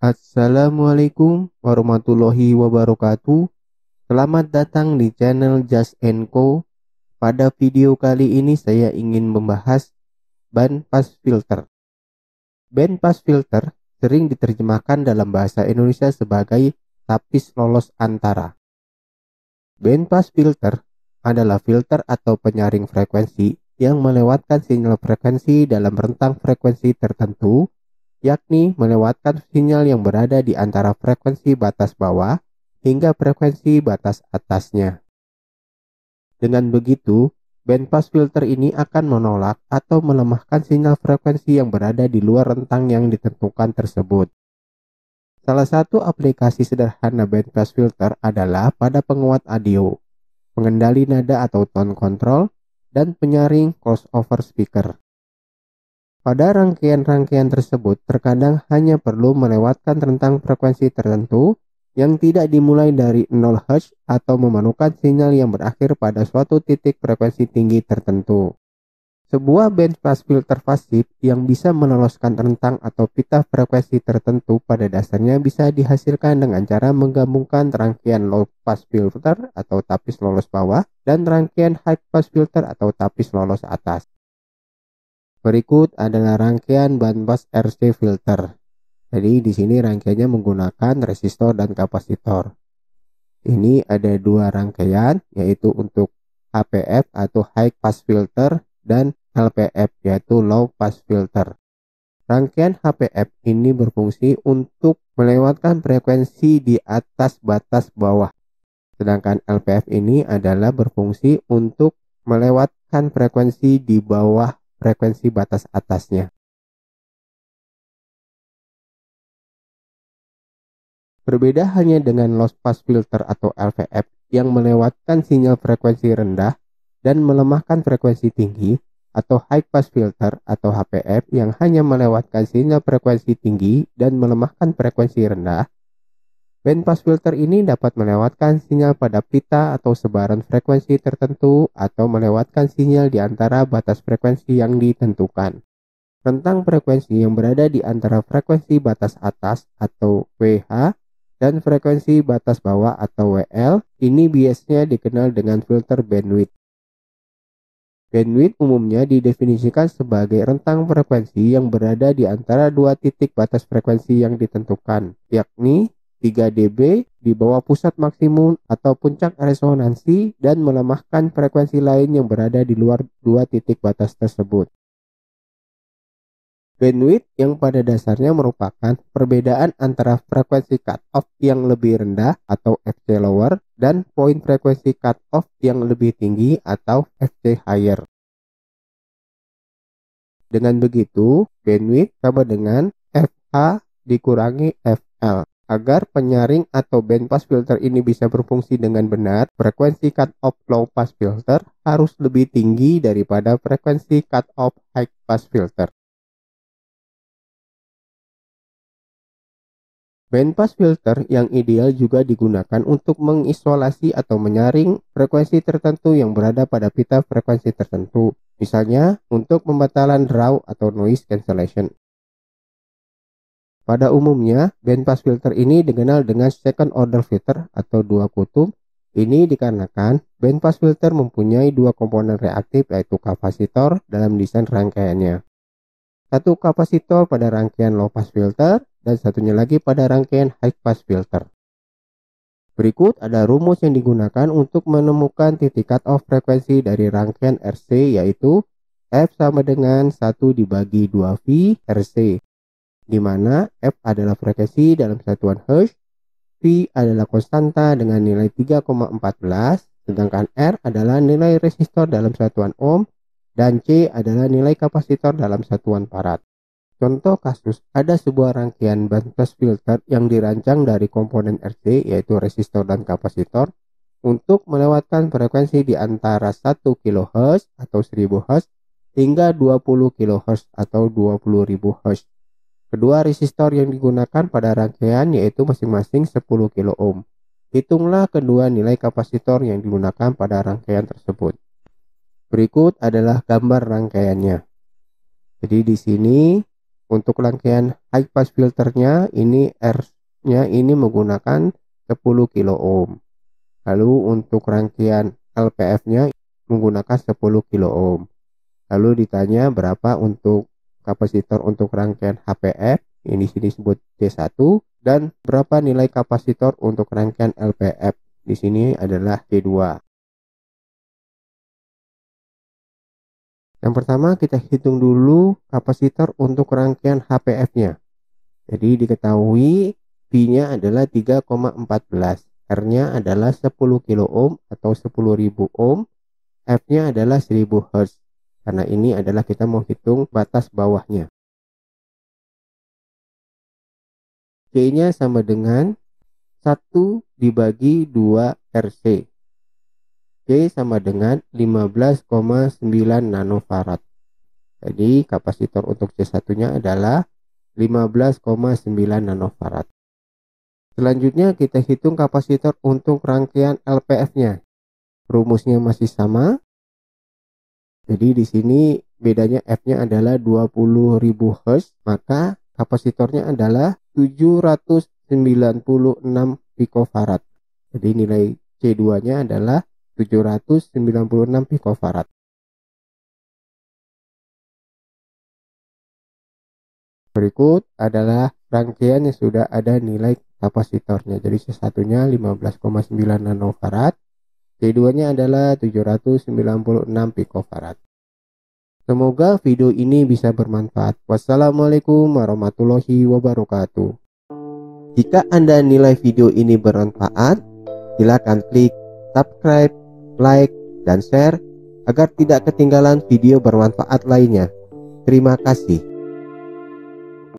Assalamualaikum warahmatullahi wabarakatuh. Selamat datang di channel Just Co. Pada video kali ini saya ingin membahas band pass filter. Band pass filter sering diterjemahkan dalam bahasa Indonesia sebagai tapis lolos antara. Band pass filter adalah filter atau penyaring frekuensi yang melewatkan sinyal frekuensi dalam rentang frekuensi tertentu yakni melewatkan sinyal yang berada di antara frekuensi batas bawah hingga frekuensi batas atasnya. Dengan begitu, bandpass filter ini akan menolak atau melemahkan sinyal frekuensi yang berada di luar rentang yang ditentukan tersebut. Salah satu aplikasi sederhana bandpass filter adalah pada penguat audio, pengendali nada atau tone control, dan penyaring crossover speaker. Pada rangkaian-rangkaian tersebut, terkadang hanya perlu melewatkan rentang frekuensi tertentu yang tidak dimulai dari 0 Hz atau memerlukan sinyal yang berakhir pada suatu titik frekuensi tinggi tertentu. Sebuah band pass filter pasif yang bisa meloloskan rentang atau pita frekuensi tertentu pada dasarnya bisa dihasilkan dengan cara menggabungkan rangkaian low pass filter atau tapis lolos bawah dan rangkaian high pass filter atau tapis lolos atas. Berikut adalah rangkaian bandpass RC filter. Jadi di sini rangkaiannya menggunakan resistor dan kapasitor. Ini ada dua rangkaian yaitu untuk HPF atau high pass filter dan LPF yaitu low pass filter. Rangkaian HPF ini berfungsi untuk melewatkan frekuensi di atas batas bawah. Sedangkan LPF ini adalah berfungsi untuk melewatkan frekuensi di bawah frekuensi batas atasnya. Berbeda hanya dengan loss pass filter atau LVF yang melewatkan sinyal frekuensi rendah dan melemahkan frekuensi tinggi atau high pass filter atau HPF yang hanya melewatkan sinyal frekuensi tinggi dan melemahkan frekuensi rendah Band pass filter ini dapat melewatkan sinyal pada pita atau sebaran frekuensi tertentu atau melewatkan sinyal di antara batas frekuensi yang ditentukan. Rentang frekuensi yang berada di antara frekuensi batas atas atau WH dan frekuensi batas bawah atau WL ini biasanya dikenal dengan filter bandwidth. Bandwidth umumnya didefinisikan sebagai rentang frekuensi yang berada di antara dua titik batas frekuensi yang ditentukan, yakni 3 dB di bawah pusat maksimum atau puncak resonansi dan melemahkan frekuensi lain yang berada di luar dua titik batas tersebut. Bandwidth yang pada dasarnya merupakan perbedaan antara frekuensi cutoff yang lebih rendah atau FC lower dan poin frekuensi cutoff yang lebih tinggi atau FC higher. Dengan begitu, bandwidth sama dengan FH dikurangi FL. Agar penyaring atau bandpass filter ini bisa berfungsi dengan benar, frekuensi cut-off low pass filter harus lebih tinggi daripada frekuensi cut-off high pass filter. Bandpass filter yang ideal juga digunakan untuk mengisolasi atau menyaring frekuensi tertentu yang berada pada pita frekuensi tertentu, misalnya untuk pembatalan draw atau noise cancellation. Pada umumnya, bandpass filter ini dikenal dengan second order filter atau dua kutub. Ini dikarenakan bandpass filter mempunyai dua komponen reaktif yaitu kapasitor dalam desain rangkaiannya. Satu kapasitor pada rangkaian low pass filter dan satunya lagi pada rangkaian high pass filter. Berikut ada rumus yang digunakan untuk menemukan titik cut off frekuensi dari rangkaian RC yaitu F sama dengan 1 dibagi 2V RC di mana F adalah frekuensi dalam satuan Hertz, V adalah konstanta dengan nilai 3,14, sedangkan R adalah nilai resistor dalam satuan ohm, dan C adalah nilai kapasitor dalam satuan farad. Contoh kasus, ada sebuah rangkaian bandpass filter yang dirancang dari komponen RC yaitu resistor dan kapasitor untuk melewatkan frekuensi di antara 1 kHz atau 1000 Hz hingga 20 kHz atau 20.000 Hz. Kedua resistor yang digunakan pada rangkaian yaitu masing-masing 10 kilo ohm. Hitunglah kedua nilai kapasitor yang digunakan pada rangkaian tersebut. Berikut adalah gambar rangkaiannya. Jadi di sini untuk rangkaian high pass filternya ini R-nya ini menggunakan 10 kilo ohm. Lalu untuk rangkaian LPF-nya menggunakan 10 kilo ohm. Lalu ditanya berapa untuk kapasitor untuk rangkaian HPF, ini sini sebut C1 dan berapa nilai kapasitor untuk rangkaian LPF. Di sini adalah C2. Yang pertama kita hitung dulu kapasitor untuk rangkaian HPF-nya. Jadi diketahui V-nya adalah 3,14. R-nya adalah 10 kilo ohm atau 10.000 ohm. F-nya adalah 1000 Hz. Karena ini adalah kita mau hitung batas bawahnya. C-nya sama dengan 1 dibagi 2 RC. C sama dengan 15,9 nanofarad. Jadi kapasitor untuk C1-nya adalah 15,9 nanofarad. Selanjutnya kita hitung kapasitor untuk rangkaian LPF-nya. Rumusnya masih sama. Jadi di sini bedanya F-nya adalah 20.000 Hz, maka kapasitornya adalah 796 picofarad. Jadi nilai C2-nya adalah 796 picofarad. Berikut adalah rangkaian yang sudah ada nilai kapasitornya. Jadi sesatunya 15,9 nanofarad, C2-nya adalah 796 picofarad. Semoga video ini bisa bermanfaat. Wassalamualaikum warahmatullahi wabarakatuh. Jika Anda nilai video ini bermanfaat, silakan klik subscribe like, dan share agar tidak ketinggalan video bermanfaat lainnya. Terima kasih.